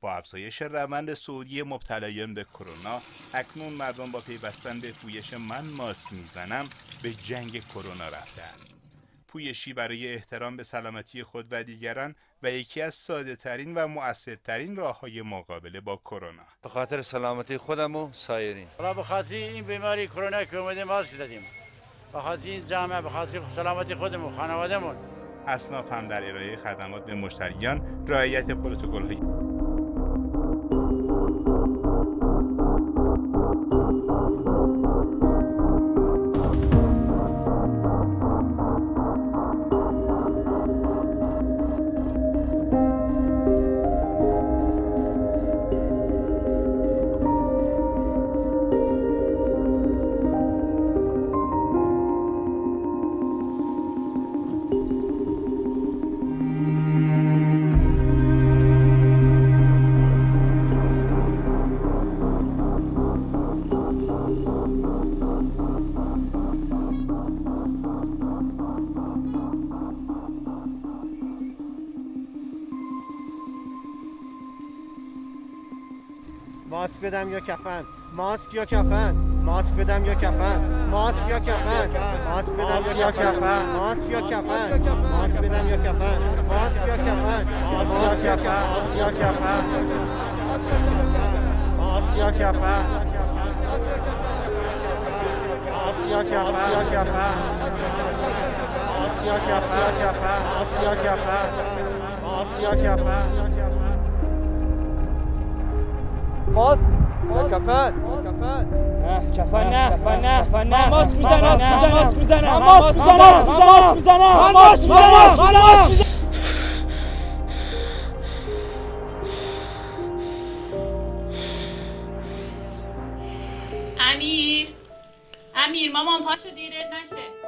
با افزایش روند سعودی مبتلایان به کرونا اکنون مردم با پیوستن به پویش من ماسک می‌زنم به جنگ کرونا رفتند پویشی برای احترام به سلامتی خود و دیگران و یکی از ساده ترین و مؤثرترین راه های مقابله با کرونا. به خاطر سلامتی خودم و سایرین. را به خاطر این بیماری کرونا که اومده ماسک دادیم. به خاطر این جامعه به خاطر سلامتی خودمون خانوادهمون. اصناف هم در ارائه خدمات به مشتریان رعایت پروتکل ماسک بدم یا کفن ماسک یا کفن ماسک بدم یا کفن ماسک یا کفن ماسک بدم یا کفن ماسک یا کفن ماسک بدم یا کفن ماسک یا کفن ماسک یا کفن ماسک یا کفن ماسک یا کفن ماسک یا کفن ماسک یا کفن ماسک یا کفن ماسک یا کفن ماسک یا کفن ماسک کفن. کفن. نه کفن نه کفن نه کفن نه. ماسک می‌زنم ماسک می‌زنم. ماسک می‌زنم. ماسک می‌زنم. ماسک می‌زنم. ماسک می‌زنم. امیر. امیر مامان پاشو دیرت نشه.